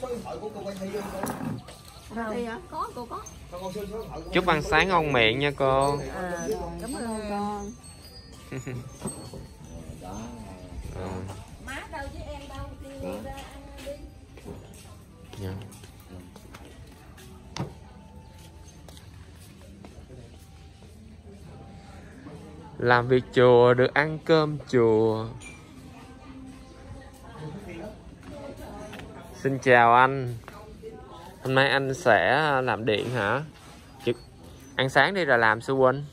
số điện thoại của cô Quang Thi không cô? Đâu? Đây hả? Có, cô có. Cho con số số điện thoại của chúc ăn sáng ngon miệng nha cô À, cảm ơn con. Đó. Má đâu chứ em đâu, thì ra ăn đi. dạ. làm việc chùa được ăn cơm chùa xin chào anh. Hôm nay anh sẽ làm điện hả? Chứ ăn sáng đi rồi làm sư huynh